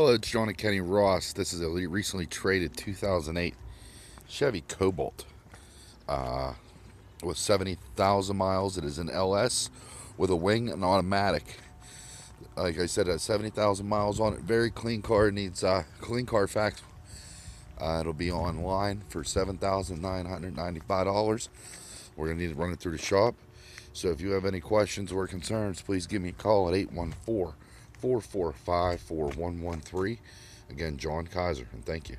Hello, it's Jon and Kenny Ross. This is a recently traded 2008 Chevy Cobalt uh, with 70,000 miles. It is an LS with a wing and automatic. Like I said, at 70,000 miles on it. Very clean car. It needs uh, clean Carfax. Uh, it'll be online for $7,995. We're going to need to run it through the shop. So if you have any questions or concerns, please give me a call at 814 445 4113. Again, Jon Kiser, and thank you.